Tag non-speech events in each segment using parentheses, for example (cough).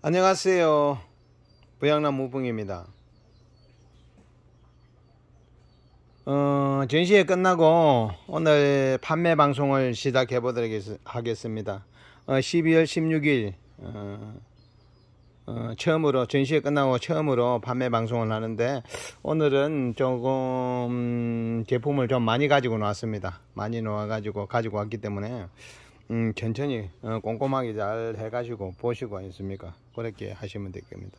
안녕하세요. 부양남 무붕입니다. 어, 전시회 끝나고 오늘 판매 방송을 시작해 보도록 하겠습니다. 어, 12월 16일 어, 어, 처음으로 전시회 끝나고 처음으로 판매 방송을 하는데 오늘은 조금 제품을 좀 많이 가지고 나왔습니다. 많이 놓아 가지고 가지고 왔기 때문에 음, 천천히 어, 꼼꼼하게 잘 해가지고 보시고 있습니까? 그렇게 하시면 되겠습니다.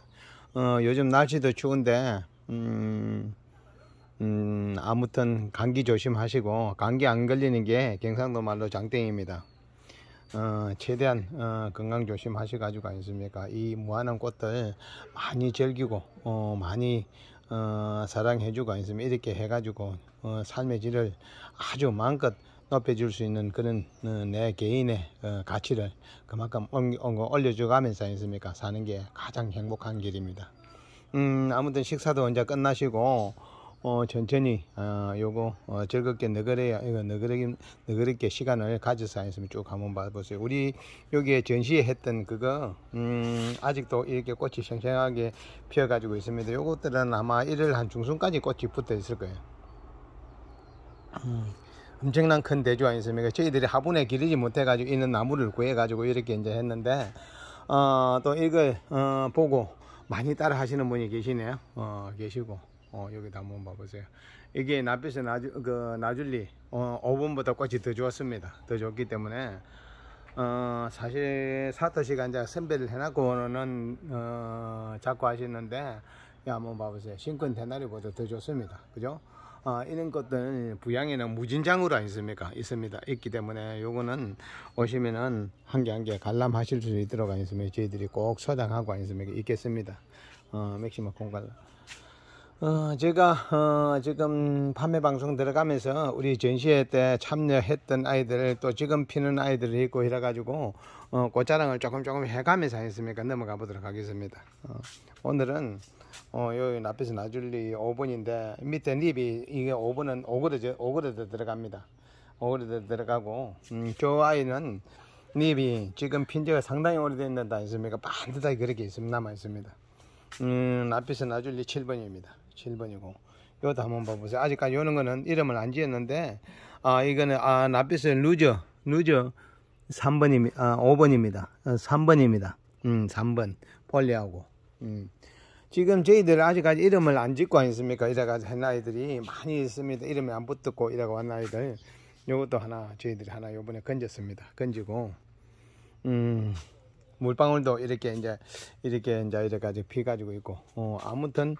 어, 요즘 날씨도 추운데 음, 음, 아무튼 감기 조심하시고 감기 안 걸리는 게 경상도 말로 장땡입니다. 어, 최대한 어, 건강 조심하시 가지고 아니습니까? 이 무한한 꽃들 많이 즐기고 어, 많이 어, 사랑해주고 아니습니까? 이렇게 해가지고 어, 삶의 질을 아주 마음껏 높여줄 수 있는 그런 어, 내 개인의 어, 가치를 그만큼 올려줘 가면서 아니습니까? 사는 게 가장 행복한 길입니다. 음, 아무튼 식사도 언제 끝나시고 어, 천천히 어, 요거 어, 즐겁게 너그레 이거 너그럽게 너그럽게 시간을 가져서 했으면 쭉 한번 봐보세요. 우리 여기에 전시회 했던 그거 음, 아직도 이렇게 꽃이 생생하게 피어가지고 있습니다. 요것들은 아마 1월 한 중순까지 꽃이 붙어 있을 거예요. 음, 엄청난 큰 대조 아니습니까? 저희들이 화분에 기르지 못해가지고 있는 나무를 구해가지고 이렇게 이제 했는데 어, 또 이걸 어, 보고 많이 따라 하시는 분이 계시네요. 어, 계시고. 어, 여기다 한번 봐보세요. 이게 납빛의 나주, 그, 나줄리, 어, 5분보다 꽃이 더 좋았습니다. 더 좋기 때문에, 어, 사실 사터 시간 이제 선배를 해놨고는, 어, 자꾸 하시는데, 야, 한번 봐보세요. 신권 대나리보다 더 좋습니다. 그죠? 어, 이런 것들은 부양에는 무진장으로 아니습니까? 있습니다. 있기 때문에 요거는 오시면은 한 개 한 개 관람하실 수 있도록 아니습니까? 저희들이 꼭 소장하고 아니습니까? 있겠습니다. 어, 맥시마 콩갈라. 어, 제가 어, 지금 판매 방송 들어가면서 우리 전시회 때 참여했던 아이들 또 지금 피는 아이들이 있고 이래 가지고 어, 꽃자랑을 조금 조금 해가면서 했으니까 넘어가 보도록 하겠습니다 어, 오늘은 어, 여기 앞에서 나줄리 5번인데 밑에 립이 이게 5번은 오그레져 오그레져 들어갑니다. 오그레져 들어가고 음, 저 아이는 립이 지금 핀지가 상당히 오래됐는다 했습니까? 반듯하게 그렇게 있습니다 남아 있습니다. 음, 앞에서 나줄리 7번입니다. 7번이고. 요것도 한번 봐보세요. 아직까지 요는 거는 이름을 안 지었는데 아 이거는 아 납빛은 루저 루저 3번입니다 아 5번입니다. 3번입니다. 음 3번. 폴리하고. 음. 지금 저희들 아직까지 이름을 안 짓고 있습니까 이래가지고 한 아이들이 많이 있습니다 이름이 안 붙었고 이라고 한 아이들 요것도 하나 저희들이 하나 요번에 건졌습니다 건지고 음 물방울도 이렇게 이제 이렇게 이제 이래가지고 피 가지고 있고 어 아무튼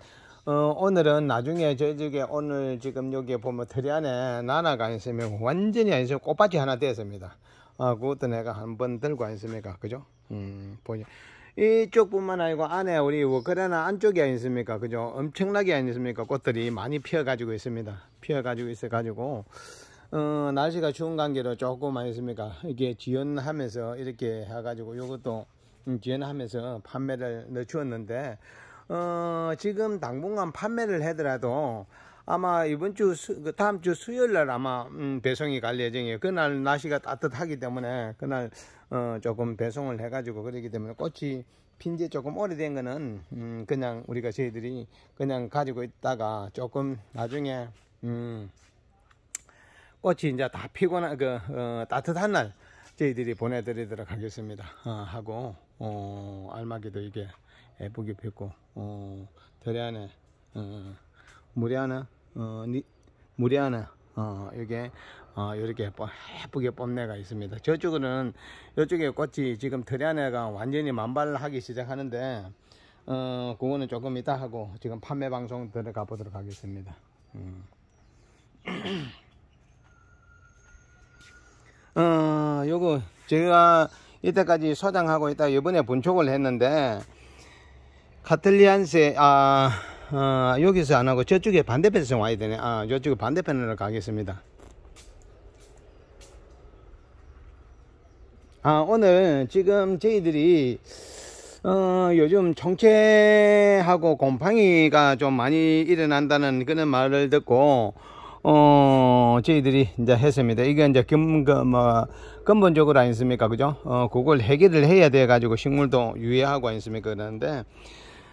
어, 오늘은 나중에 저쪽에 오늘 지금 여기에 보면 트리 안에 나나가 있으면 완전히 아니죠 꽃밭이 하나 되었습니다. 아, 그것도 내가 한번 들고 왔습니까? 그죠? 음, 보니. 이쪽뿐만 아니고 안에 우리 워크라나 안쪽에 아니습니까? 그죠? 엄청나게 아니습니까? 꽃들이 많이 피어가지고 있습니다. 피어가지고 있어가지고, 어, 날씨가 추운 관계로 조금 아니습니까? 이게 지연하면서 이렇게 해가지고 이것도 음, 지연하면서 판매를 늦추었는데, 어, 지금 당분간 판매를 하더라도 아마 이번 주, 수, 그 다음 주 수요일 날 아마, 음, 배송이 갈 예정이에요. 그날 날씨가 따뜻하기 때문에 그날, 어, 조금 배송을 해가지고 그러기 때문에 꽃이 핀지 조금 오래된 거는, 음, 그냥 우리가 저희들이 그냥 가지고 있다가 조금 나중에, 음, 꽃이 이제 다 피고 나, 그, 어, 따뜻한 날 저희들이 보내드리도록 하겠습니다. 어, 하고, 어, 알마기도 이게 예쁘게 폈고, 어, 덜이 안에, 어, 물이 하나, 어, 니, 물이 하나, 어, 여기에, 어, 이렇게 예쁘게 뽐내가 있습니다. 저쪽은, 이쪽에 꽃이 지금 안에가 완전히 만발하기 시작하는데, 어, 그거는 조금 이따 하고, 지금 판매 방송 들어가 보도록 하겠습니다. 음. 어, 요거, 제가 이때까지 소장하고 있다 이번에 분촉을 했는데, 카틀리안세, 아, 어, 여기서 안 하고 저쪽에 반대편에서 와야 되네. 아, 저쪽에 반대편으로 가겠습니다. 아, 오늘 지금 저희들이 어, 요즘 정체하고 곰팡이가 좀 많이 일어난다는 그런 말을 듣고 어, 저희들이 이제 했습니다. 이게 이제 금, 그, 뭐, 근본적으로 아니습니까 그죠 어 그걸 해결을 해야 돼 가지고 식물도 유해하고 아니습니까 그러는데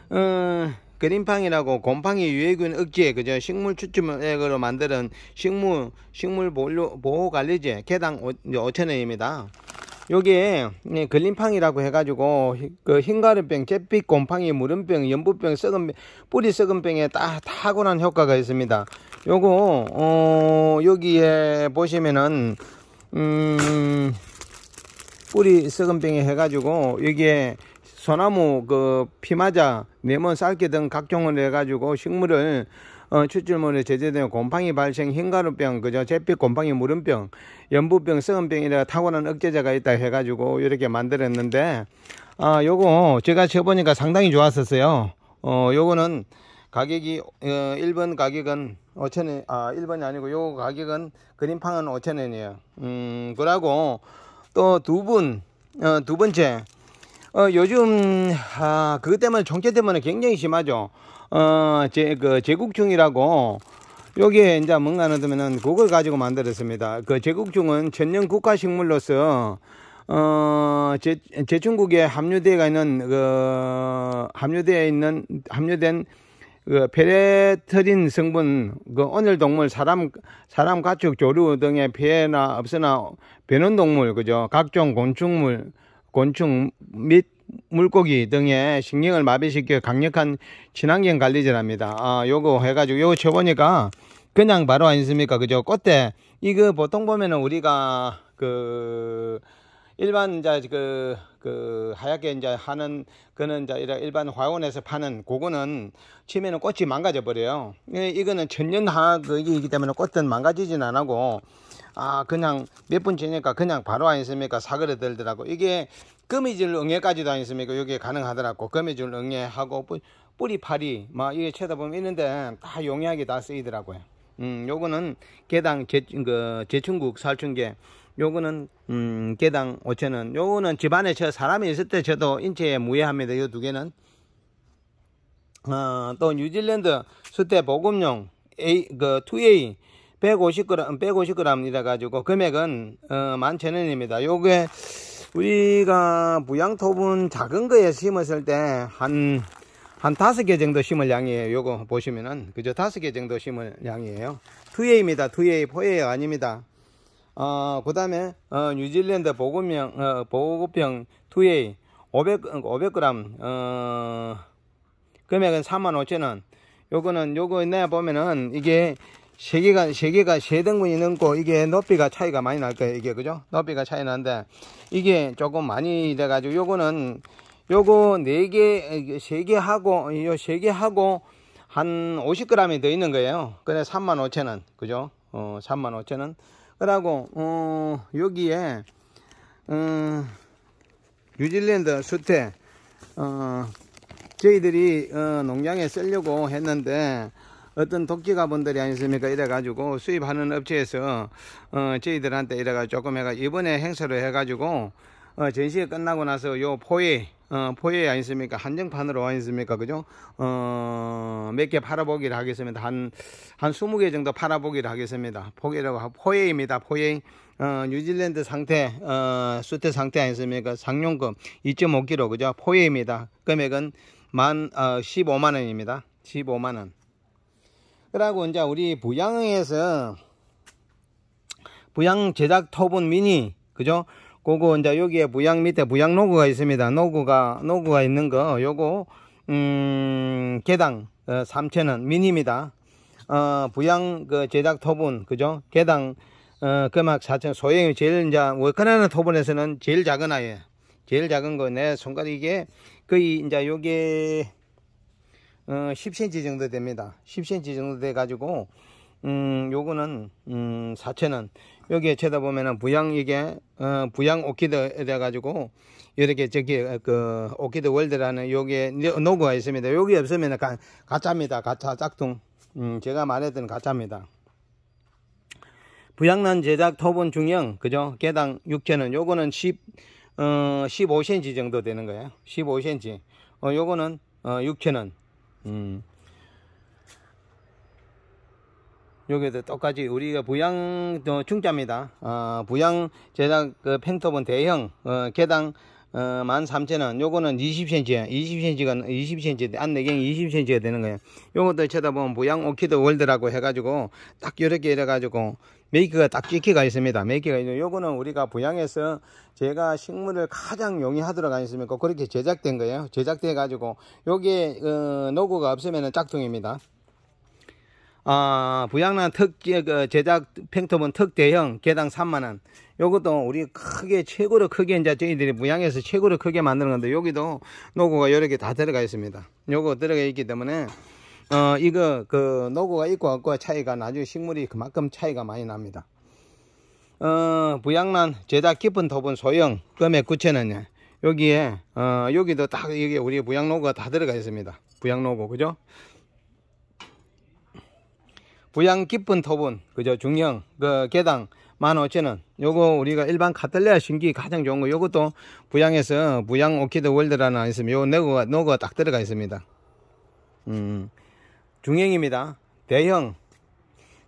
어 그린팡이라고 곰팡이 유해균 억제 그죠 식물 추출액으로 만드는 식물 식물 보호, 관리제 개당 5천원입니다 요게 걸림팡이라고 해가지고 그 흰가루병, 잿빛 곰팡이, 무름병, 연부병, 썩은 뿌리 썩은 병에 딱 타고난 효과가 있습니다. 요거 어 여기에 보시면은 음 뿌리 썩은 병에 해가지고 여기에 소나무 그 피마자, 네모 쌀기 등 각종을 해가지고 식물을 어, 추출물에 제재된 곰팡이 발생 흰가루병, 그죠? 잿빛 곰팡이 무름병, 연부병, 썩은병이라 타고난 억제제가 있다 해가지고 이렇게 만들었는데, 아, 요거 제가 쳐보니까 상당히 좋았었어요. 어, 요거는 가격이, 어, 1번 가격은 5천원, 아, 1번이 아니고 요거 가격은 그린팡은 5천원이에요. 음, 그러고 또 두 분, 어, 두 번째, 어, 요즘, 아, 그것 때문에 종체 때문에 굉장히 심하죠. 어, 제, 그, 제국중이라고, 여기에 이제 뭔가 넣으면은 그걸 가지고 만들었습니다. 그 제국중은 천연 국가 식물로서, 어, 제, 제중국에 함유되어 있는, 그, 함유되어 있는, 함유된, 그, 페레트린 성분, 그, 오늘 동물, 사람, 사람, 가축, 조류 등의 피해나 없으나, 변온동물, 그죠? 각종 곤충물, 곤충 및 물고기 등의 신경을 마비시켜 강력한 친환경 관리제랍니다. 아, 요거 해가지고 요거 쳐보니까 그냥 바로 아니습니까? 그죠? 꽃대 이거 보통 보면은 우리가 그 일반 이제 그, 그 하얗게 이제 하는 그는 이제 일반 화원에서 파는 그거는 치면은 꽃이 망가져 버려요. 이거는 천연 화학이기 때문에 꽃은 망가지진 안 하고 아 그냥 몇 분 지니까 그냥 바로 아니습니까? 사그러들더라고. 이게 거미줄 응애까지도 아니습니까? 여기에 가능하더라고. 거미줄 응애하고 뿌리 파리 막 이게 쳐다보면 있는데 다 용이하게 다 쓰이더라고요. 음 요거는 개당 제, 그 제충국 살충제 요거는 음 개당 5천원. 요거는 집안에 저 사람이 있을 때 저도 인체에 무해합니다. 요 두 개는. 어 또 뉴질랜드 수대 보급용 A 그 2A 150g, 150g 이라 가지고 금액은 어, 11,000원입니다. 요게 우리가 무양토분 작은 거에 심었을 때 한 한 다섯 개 정도 심을 양이에요. 요거 보시면은 그저 다섯 개 정도 심을 양이에요. 2A입니다. 2A, 4A 아닙니다. 어, 그 다음에, 어, 뉴질랜드 보급형, 어, 보급형 2A 500, 500g, 어, 금액은 45,000원. 요거는, 요거 내 보면은 이게 세 개가 세 개가 세 등분이 넘고 이게 높이가 차이가 많이 날 거예요 이게. 그죠? 높이가 차이 나는데 이게 조금 많이 돼 가지고 요거는 요거 네 개 세 개 하고 요 세 개 하고 한 50g이 더 있는 거예요. 그래 35,000원 그죠? 어 35,000원 그러고 어 여기에 어 뉴질랜드 수태 어 저희들이 어 농장에 쓰려고 했는데 어떤 독기가분들이 아니습니까 이래 가지고 수입하는 업체에서 어 저희들한테 이래가 조금 해가 이번에 행사를 해 가지고 어 전시회 끝나고 나서 요 포에 어 포에 아니습니까 한정판으로 아니습니까 그죠 어 몇 개 팔아보기를 하겠습니다 한 한 20개 정도 팔아보기를 하겠습니다 포개라고 포에입니다 포에 어, 뉴질랜드 상태, 어, 수태 상태 아니습니까? 상용금 2.5kg, 그죠? 포에입니다. 금액은 만, 어, 15만원입니다. 15만원. 그러고 이제 우리 부양에서 부양 제작 토분 미니 그죠? 그거 이제 여기에 부양 밑에 부양 로고가 있습니다. 로고가 로고가 있는 거 요거 음 개당 어, 3,000원 미니입니다. 어 부양 그 제작 토분 그죠? 개당 어 금액 4,000원 소형이 제일 이제 워크나는 토분에서는 제일 작은 아이에요. 제일 작은 거 내 손가락 이게 거의 이제 요게 어, 10cm 정도 됩니다. 10cm 정도 돼 가지고 음, 요거는 음, 4,000원. 여기에 쳐다보면은 부양 이게 어, 부양 오키드 돼 가지고 이렇게 저기 그 오키드 월드라는 요게 노고가 있습니다. 여기 없으면 가, 가짜입니다. 가짜 짝퉁. 음, 제가 말했던 가짜입니다. 부양난 제작 토분 중형 그죠? 개당 6,000원. 요거는 10 어, 15cm 정도 되는 거예요. 15cm. 어, 요거는 어, 6,000원. 음. 여기도 똑같이 우리가 부양 어, 중자입니다. 어, 부양 제작 그 펜톱은 대형 어, 개당 어, 13,000원. 요거는 20cm, 20cm가, 20cm, 안내경이 20cm가 되는 거예요. 요것도 쳐다보면 부양 오키드 월드라고 해가지고, 딱 이렇게 이래가지고, 메이크가 딱 찍히가 있습니다. 메이크가 있는 요거는 우리가 부양해서 제가 식물을 가장 용이하도록 하겠습니까? 그렇게 제작된 거예요. 제작돼 가지고 여기에 어, 노고가 없으면 짝퉁입니다. 아, 부양란 특 그 제작 팽톱은 특 대형 개당 3만원 요것도 우리 크게 최고로 크게 이제 저희들이 부양해서 최고로 크게 만드는 건데 여기도 노고가 여러 개 다 들어가 있습니다 요거 들어가 있기 때문에 어 이거 그 노고가 있고 없고 차이가 나중에 식물이 그만큼 차이가 많이 납니다. 어 부양란 제작 깊은 톱은 소형 금액 9천원이에 여기에 어 여기도 딱 이게 우리 부양 노고가 다 들어가 있습니다. 부양 노고 그죠? 부양 깊은 톱은 그죠? 중형 그 개당 15,000원. 요거 우리가 일반 카틀레아 신기 가장 좋은 거 요것도 부양에서 부양 오키드 월드라는 안 있으면 요 노고가 노고가 딱 들어가 있습니다. 음 중형입니다. 대형.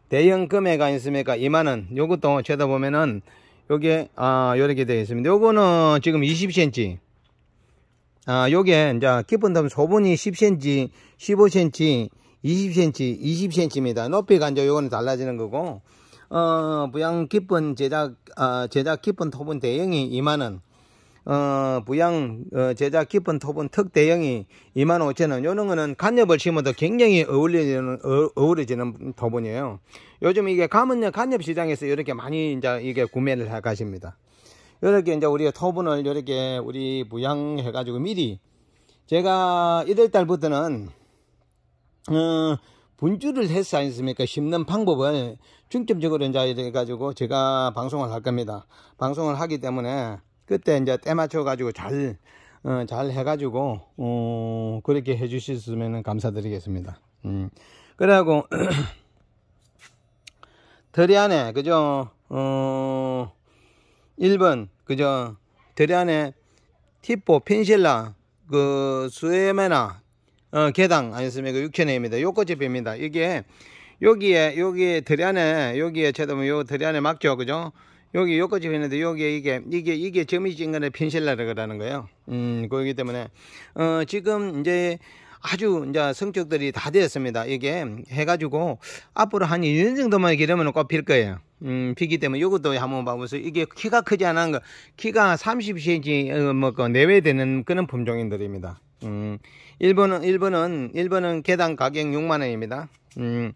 대형 금액가 있습니까? 2만원. 요것도 쳐다 보면은 요게 아 요렇게 되어 있습니다. 요거는 지금 20cm 아 요게 이제 깊은 톱 소분이 10cm 15cm 20cm, 20cm입니다. 높이가 이제 요거는 달라지는 거고, 어, 부양 깊은 제작, 어, 제작 깊은 톱은 대형이 2만원, 어, 부양, 어, 제작 깊은 톱은 특 대형이 2만 5천원. 요런 거는 간엽을 심어도 굉장히 어울려지는, 어, 어우러지는 톱은이에요. 요즘 이게 가문역 간엽 시장에서 이렇게 많이 이제 이게 구매를 해 가십니다. 이렇게 이제 우리가 토분을 이렇게 우리 부양해 가지고 미리 제가 1월 달부터는 어, 분주를 했지 않습니까? 심는 방법을 중점적으로 이제 이래 가지고 제가 방송을 할 겁니다. 방송을 하기 때문에 그때 이제 때 맞춰가지고 잘, 어, 잘 해가지고, 어, 그렇게 해주셨으면 감사드리겠습니다. 음. 그래갖고, (clears throat) 덜리 안에, 그죠, 어, 1번, 그죠, 덜리 안에 티포, 펜실라, 그, 수에메나, 어, 개당 아니었습니까? 6천원입니다. 요거집입니다. 이게 여기에 여기에 들 안에 여기에 쳐다보면 요들 안에 막죠, 그죠? 여기 요거집 있는데 여기에 이게 이게 이게 점이 찐거는 펜실라라는 거예요. 음, 그렇기 때문에 어 지금 이제 아주 이제 성격들이 다 되었습니다. 이게 해가지고 앞으로 한 2년 정도만 기르면 꽃필 거예요. 음, 피기 때문에 이것도 한번 봐보세요. 이게 키가 크지 않은 거, 키가 30cm 어, 뭐그 내외 되는 그런 품종인들입니다. 음, 1번은, 1번은, 1번은 개당 가격 6만 원입니다. 음,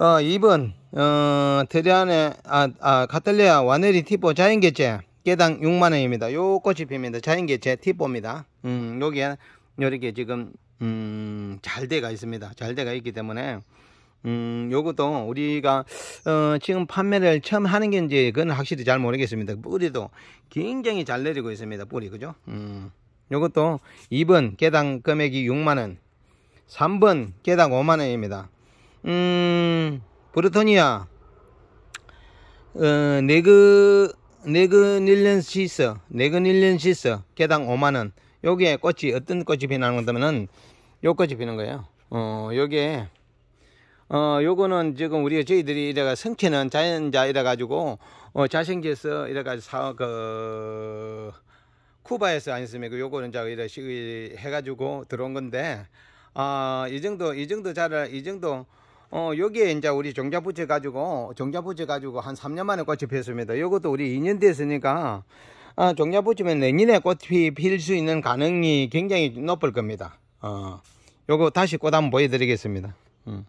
어, 2번, 어, 테리안의, 아, 아, 카탈리아 와네리 티포 자연개체, 개당 6만원입니다. 요 꽃이 핍니다. 자연개체 티포입니다. 음, 요게, 요렇게 지금, 음, 잘 돼가 있습니다. 잘 돼가 있기 때문에, 음, 요것도 우리가, 어, 지금 판매를 처음 하는 게인지, 그건 확실히 잘 모르겠습니다. 뿌리도 굉장히 잘 내리고 있습니다. 뿌리, 그죠? 음. 요것도 2번 개당 금액이 6만원 3번 개당 5만원입니다 음 브루토니아 어, 네그 네그닐렌시스 네그닐렌시스 개당 5만원 요게 꽃이 어떤 꽃이 피는 거냐면은 요 꽃이 피는 거예요 어 요게 어 요거는 지금 우리가 저희들이 이래가 성체는 자연자 이래 가지고 어 자생제서 이래 가지고 사 그 쿠바에서 아니었습니까? 요거는 이제 이렇게 해가지고 들어온 건데, 아, 이 정도, 이 정도 자를, 이 정도, 어, 여기에 이제 우리 종자 붙여 가지고, 종자 붙여 가지고 한 3년 만에 꽃이 피었습니다. 요것도 우리 2년 됐으니까, 아, 종자 붙이면 내년에 꽃이 필 수 있는 가능이 굉장히 높을 겁니다. 어, 요거 다시 꽃 한번 보여드리겠습니다. 음.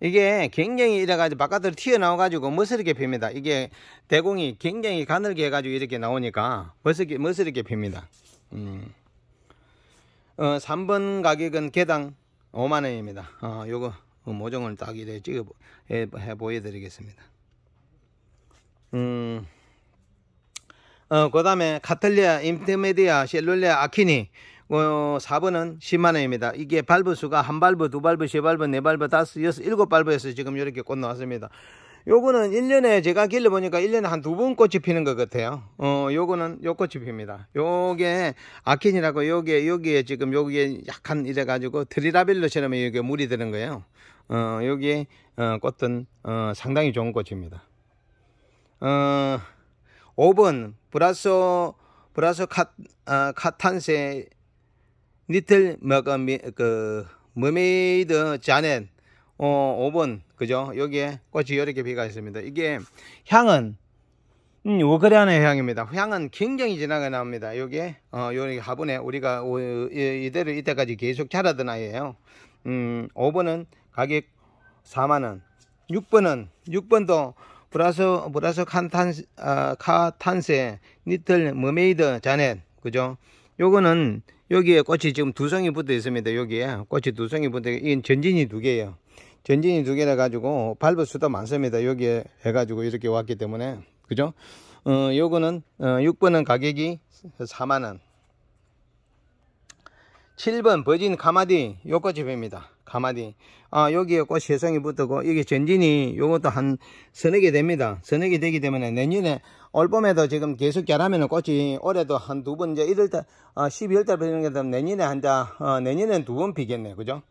이게 굉장히 이래가지고 바깥으로 튀어나와가지고 멋스럽게 핍니다. 이게 대공이 굉장히 가늘게 해가지고 이렇게 나오니까 멋스럽게, 멋스럽게 핍니다. 음. 어, 3번 가격은 개당 5만원입니다. 어, 요거 모종을 딱 이렇게 찍어 해, 해 보여드리겠습니다. 음. 어, 그 다음에 카틀리아 인테메디아 셀룰레아 아키니 어, 4번은 10만원입니다. 이게 발브 수가 한 발브, 두 발브, 세 발브, 네 발브, 다섯, 여섯, 일곱 발브에서 지금 이렇게 꽃 나왔습니다. 요거는 1년에 제가 길러보니까 1년에 한 두 번 꽃이 피는 것 같아요. 어, 요거는 요 꽃이 핍니다. 요게 아킨이라고 요게, 여기에 지금 여기에 약간 이래가지고 트리라벨로처럼 여기 물이 드는 거예요. 어, 여기 어, 꽃은 어, 상당히 좋은 꽃입니다. 어, 5번 브라소 브라소 카, 어, 카탄세 니틀 뭐가 그 Mermaid Janet 어 5번 그죠? 여기에 꽃이 여러 개 피가 있습니다. 이게 향은 음, 워커리아나 향입니다. 향은 굉장히 진하게 나옵니다. 여기에 어 여기 화분에 우리가 오, 이대로 이때까지 계속 자라던 아이예요. 음 5번은 가격 4만원 6번은 6번도 브라소 브라소 카탄 아, 카탄세 Little Mermaid Janet 그죠? 요거는 여기에 꽃이 지금 두 송이 붙어 있습니다 여기에. 꽃이 두 송이 붙어 이건 전진이 두 개예요. 전진이 두 개라 가지고 밟을 수도 많습니다 여기에 해가지고 이렇게 왔기 때문에. 그죠? 어 요거는 어, 6번은 가격이 4만원. 7번 버진 가마디 요 꽃이 봅니다 가마디. 아 여기에 꽃 세송이 붙었고 이게 전진이 요것도 한 서너 개 됩니다. 서너 개 되기 때문에 내년에 올봄에도 지금 계속 자라면 꽃이 올해도 한 두 번 이제 1월달 어, 12월 달 피는 게 되면 내년에 한자 어, 내년엔 두 번 피겠네. 그죠?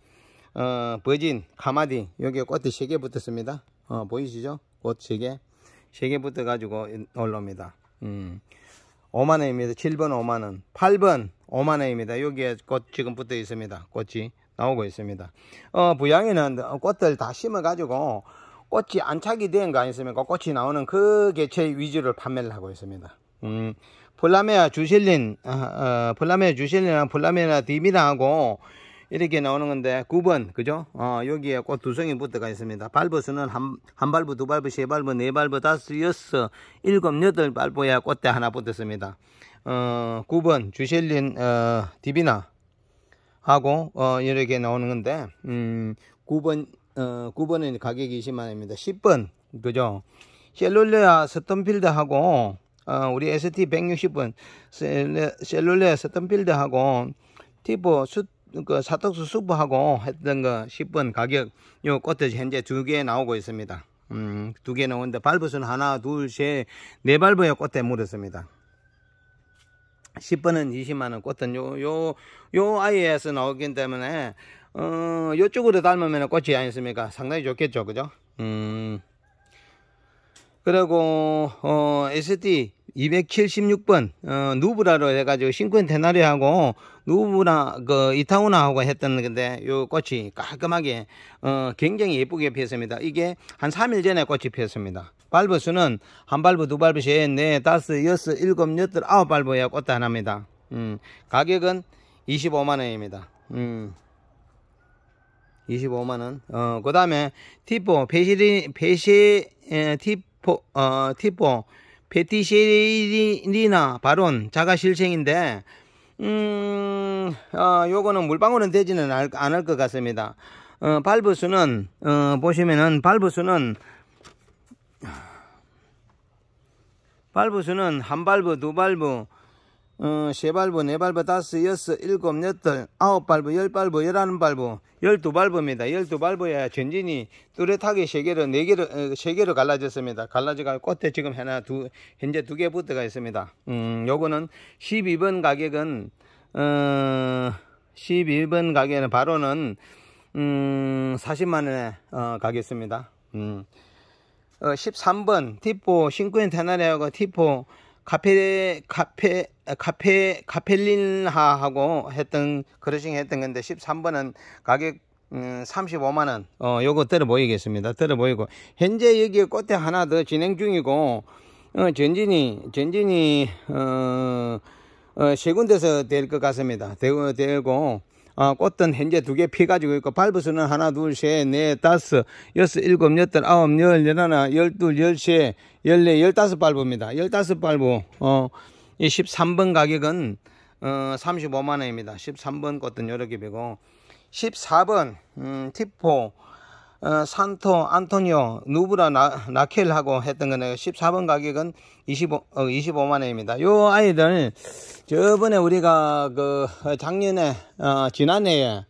어, 버진 카마디 여기에 꽃이 세 개 붙었습니다. 어, 보이시죠? 꽃 세개. 세 개 붙어 가지고 올라옵니다. 음. 5만원입니다. 7번 5만원. 8번 5만원입니다. 여기에 꽃 지금 붙어 있습니다. 꽃이 나오고 있습니다 어, 부양에는 꽃들 다 심어 가지고 꽃이 안착이 된 거 아니습니까? 꽃이 나오는 그 개체 위주를 판매를 하고 있습니다. 음, 플라메아 주실린, 어, 어, 플라메아 주실린이랑 플라메아 디미라하고 이렇게 나오는 건데 9번 그죠? 어, 여기에 꽃 두 송이 붙어가 있습니다. 발버스는 한, 한 발부, 두 발부, 세 발부, 네 발부, 다섯, 여섯, 일곱, 여덟 발부에 꽃대 하나 붙었습니다. 어, 9번 주실린 어, 디비나 하고 어, 이렇게 나오는 건데 음, 9번 어, 9번은 가격이 20만원입니다. 10번, 그죠? 셀룰레아 스턴필드하고, 어, 우리 ST 160번 셀룰레아 스턴필드하고, 티보 수, 그 사톡수 수부하고 했던 거 10번 가격, 요 꽃이 현재 두 개 나오고 있습니다. 음, 두 개 나오는데 발부수는 하나, 둘, 셋, 네 발부에 꽃에 물었습니다. 10번은 20만원 꽃은 요, 요, 요 아이에서 나오기 때문에 어, 요쪽으로 닮으면 꽃이 아니습니까? 상당히 좋겠죠, 그죠? 음. 그리고, 어, SD 276번, 어, 누브라로 해가지고 싱크엔 테나리하고 누브라, 그, 이타우나하고 했던 건데, 요 꽃이 깔끔하게, 어, 굉장히 예쁘게 피었습니다. 이게 한 3일 전에 꽃이 피었습니다. 발브 수는 한 발브, 두 발브, 셋, 넷, 다섯, 여섯, 일곱, 여덟, 아홉 발브야 꽃 하나입니다. 음, 가격은 25만 원입니다. 음. 25만원. 어, 그 다음에 티포, 페시리, 페시, 에, 티포, 어, 티포, 페티시리나 바론, 자가 실생인데, 음, 어, 요거는 물방울은 되지는 않을 것 같습니다. 어, 발브수는, 어, 보시면은, 발브수는, 발브 수는 한 발브, 두 발브, 어, 세 발부, 네 발부, 다섯, 여섯, 일곱, 여덟, 아홉 발부, 열 발부, 열한 발부, 열두 발부입니다. 열두 발부에 전진이 뚜렷하게 세 개로, 네 개로, 어, 세 개로 갈라졌습니다. 갈라져가 꽃에 지금 하나, 두, 현재 두개 붙어가 있습니다. 음, 요거는 12번 가격은, 어, 12번 가격은 바로는, 음, 40만원에, 어, 가겠습니다. 음, 어, 13번, 티포, 싱크엔 테나리하고 티포, 카페 카페 카페 카펠린하하고 했던 크러싱 했던 건데 13번은 가격 음, 35만 원. 어 요거 들어 보이겠습니다. 들어 보이고. 현재 여기에 꽃대 하나 더 진행 중이고 어 전진이 전진이 어, 어, 세 군데서 될 것 같습니다. 되고 되고 어, 꽃은 현재 두 개 피가지고 있고 발부수는 하나 둘셋넷 다섯 여섯 일곱 여덟 아홉 열 열하나 열둘 열세 열네 열다섯 발부입니다. 열다섯 발부. 어, 이 13번 가격은 어, 35만 원입니다. 13번 꽃은 여러 개 배고 14번 음, 티포 어, 산토 안토니오 누브라 나, 나켈하고 했던 거는 14번 가격은 25, 어, 25만 원입니다. 요 아이들 저번에 우리가 그 작년에 어, 지난해에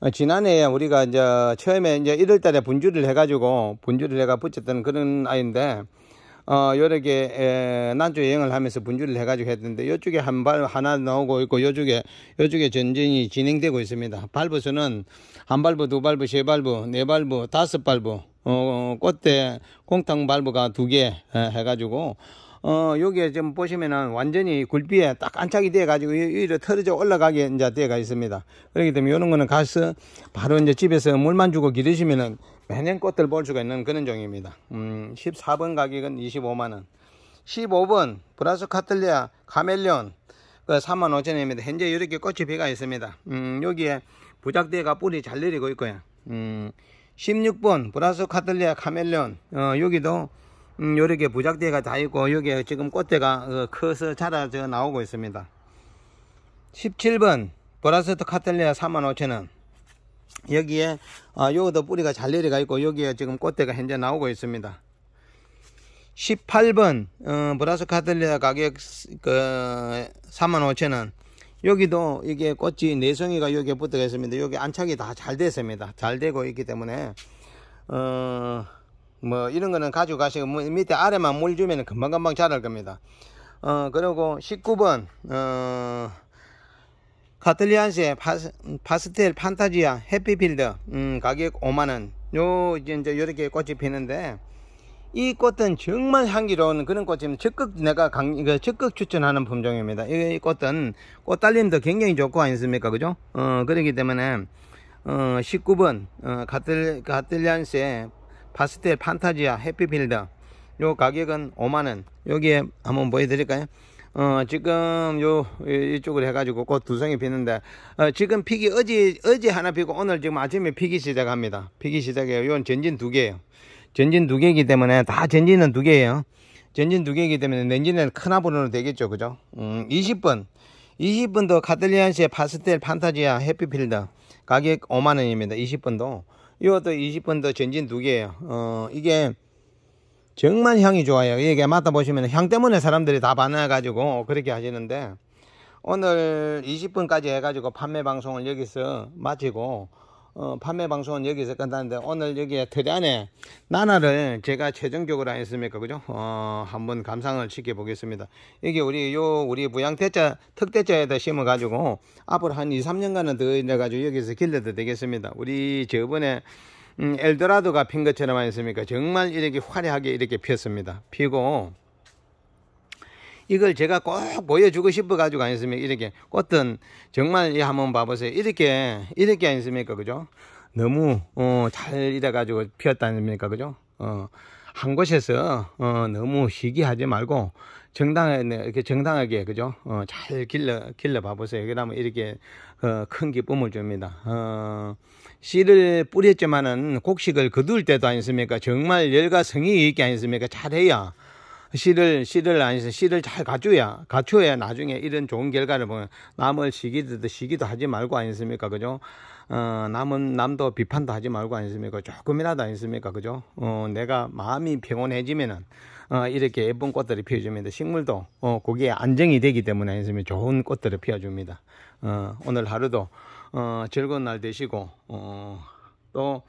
어, 지난해에 우리가 이제 처음에 이제 1월 달에 분주를 해가지고 분주를 해가 붙였던 그런 아이인데 어, 여러 개, 에, 난조 여행을 하면서 분주를 해가지고 했는데, 요쪽에 한 발 하나 나오고 있고, 요쪽에, 요쪽에 전진이 진행되고 있습니다. 발부수는 한 발부, 두 발부, 세 발부, 네 발부, 다섯 발부, 어, 꽃대, 공탕 발부가 두개 해가지고, 어, 여기에 좀 보시면은 완전히 굴비에 딱 안착이 돼가지고 위로 털어져 올라가게 이제 되어가 있습니다. 그렇기 때문에 이런 거는 가서 바로 이제 집에서 물만 주고 기르시면은 매년 꽃들 볼 수가 있는 그런 종입니다. 음, 14번 가격은 25만원. 15번 브라스 카틀리아 카멜리온 그 35,000원입니다. 현재 이렇게 꽃이 피가 있습니다. 음, 여기에 부작돼가 뿌리 잘 내리고 있고요. 음, 16번 브라스 카틀리아 카멜리온 어, 여기도 음, 요렇게 부작돼가 다 있고 여기에 지금 꽃대가 어, 커서 자라져 나오고 있습니다 17번 보라스트 카텔리아 45,000원 여기에 어, 여기도 뿌리가 잘 내려가 있고 여기에 지금 꽃대가 현재 나오고 있습니다. 18번 어, 브라스 카텔리아 가격 그 45,000원. 여기도 이게 꽃이 내성이가 여기에 붙어 있습니다. 여기 안착이 다 잘 됐습니다. 잘 되고 있기 때문에 어, 뭐 이런 거는 가지고 가시고 뭐 밑에 아래만 물 주면 금방금방 자랄 겁니다. 어 그리고 19번 어 카틀리안스의 파스, 파스 텔 판타지아 해피필드 음, 가격 5만원 요 이제 이렇게 꽃이 피는데 이 꽃은 정말 향기로운 그런 꽃이면 적극 내가 강, 적극 추천하는 품종입니다. 이 꽃은 꽃 달림도 굉장히 좋고 아니습니까? 그죠? 어, 그렇기 때문에, 어, 19번, 어, 가틀, 가틀리안스의 파스텔 판타지아 해피필드 요 가격은 5만원 여기에 한번 보여드릴까요 어 지금 요 이쪽으로 해가지고 꽃두 송이 피는데 어, 지금 피기 어제 어제 하나 피고 오늘 지금 아침에 피기 시작합니다. 피기 시작해요. 이건 전진 두 개예요. 전진 두 개이기 때문에 다 전진은 두 개예요. 전진 두 개이기 때문에 내년에는 큰 화분으로 되겠죠. 그죠? 음, 20번 20번도 카틀리안시의 파스텔 판타지아 해피필드 가격 5만원입니다. 20번도. 이것도 20번 더 전진 두 개예요. 어, 이게 정말 향이 좋아요. 이게 맡아보시면 향 때문에 사람들이 다 반해가지고 그렇게 하시는데 오늘 20분까지 해가지고 판매 방송을 여기서 마치고 어, 판매 방송은 여기서 끝났는데 오늘 여기에 틀 안에 나나를 제가 최종적으로 했습니까? 그죠? 어, 한번 감상을 시켜 보겠습니다. 이게 우리 요 우리 부양대자 특대자에다 심어 가지고 앞으로 한 2, 3년간은 더 이래 가지고 여기서 길러도 되겠습니다. 우리 저번에 음, 엘도라도가 핀 것처럼 아니습니까? 정말 이렇게 화려하게 이렇게 피었습니다. 피고 이걸 제가 꼭 보여주고 싶어 가지고 아니습니까? 이렇게 꽃은 정말 한번 봐보세요. 이렇게 이렇게 아니습니까? 그죠? 너무 어, 잘 이래 가지고 피었다 아닙니까? 그죠? 어, 한 곳에서 어, 너무 시기하지 말고 정당하게 이렇게 정당하게 그죠? 어, 잘 길러 길러 봐보세요. 그러면 이렇게 어, 큰 기쁨을 줍니다. 어, 씨를 뿌렸지만은 곡식을 거둘 때도 아니습니까? 정말 열과 성의 있게 아니습니까? 잘해야 씨를 씨를 아니서 씨를 잘 갖춰야 갖춰야 나중에 이런 좋은 결과를 보면 남을 시기도 시기도 하지 말고 아니습니까? 그죠 어 남은 남도 비판도 하지 말고 아니습니까? 조금이라도 아니습니까? 그죠? 어 내가 마음이 평온해지면은 어 이렇게 예쁜 꽃들이 피워줍니다. 식물도 어 거기에 안정이 되기 때문에 아니습니까? 좋은 꽃들을 피워줍니다. 어 오늘 하루도 어 즐거운 날 되시고 어 또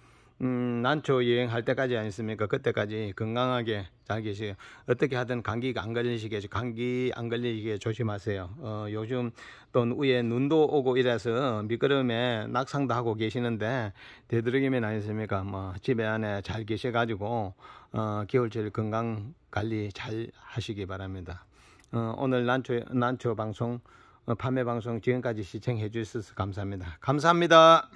음, 난초 여행할 때까지 아니습니까? 그때까지 건강하게 잘 계세요. 어떻게 하든 감기가 안 걸리시게, 감기 안 걸리시게 조심하세요. 어, 요즘 또 위에 눈도 오고 이래서 미끄럼에 낙상도 하고 계시는데 되도록이면 아니습니까? 뭐 집에 안에 잘 계셔가지고 어, 겨울철 건강 관리 잘 하시기 바랍니다. 어, 오늘 난초, 난초 방송, 어, 판매 방송 지금까지 시청해 주셔서 감사합니다. 감사합니다.